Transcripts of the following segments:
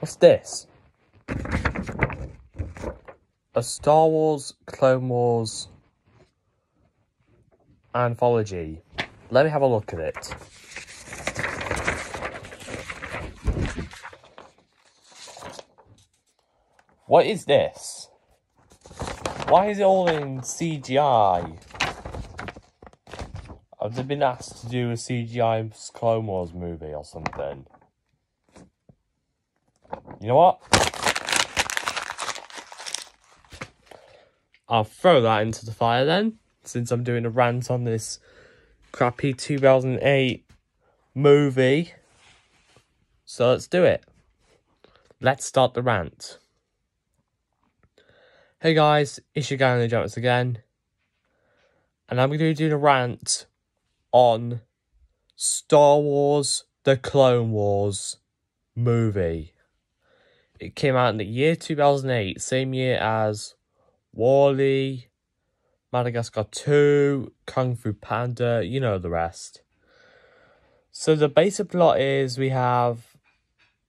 What's this? A Star Wars Clone Wars anthology. Let me have a look at it. What is this? Why is it all in CGI? I've been asked to do a CGI Clone Wars movie or something? You know what? I'll throw that into the fire then, since I'm doing a rant on this crappy 2008 movie. So let's do it. Let's start the rant. Hey guys, it's your guy on the Jones again. And I'm going to do the rant on Star Wars The Clone Wars movie. It came out in the year 2008, same year as WALL-E, Madagascar 2, Kung Fu Panda, you know the rest. So the basic plot is we have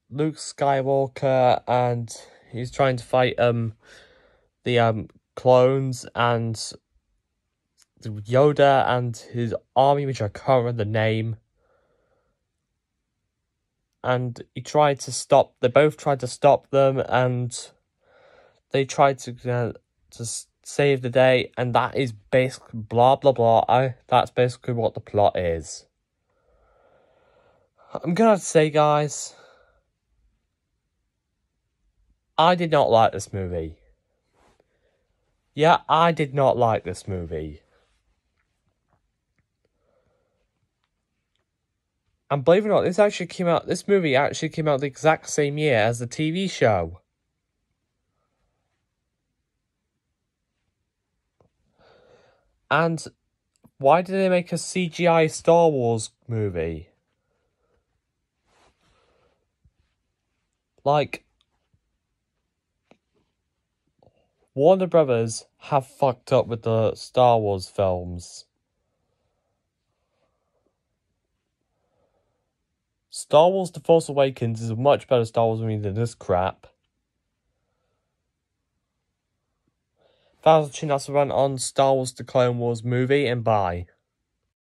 Luke Skywalker and he's trying to fight um the um clones and Yoda and his army, which I can't remember the name. And he tried to stop. They both tried to stop them, and they tried to uh, to save the day. And that is basically blah blah blah. I that's basically what the plot is. I'm gonna say, guys, I did not like this movie. Yeah, I did not like this movie. And believe it or not, this actually came out, this movie actually came out the exact same year as the TV show. And why did they make a CGI Star Wars movie? Like, Warner Brothers have fucked up with the Star Wars films. Star Wars The Force Awakens is a much better Star Wars movie than this crap. That's watching us run on Star Wars The Clone Wars movie and bye.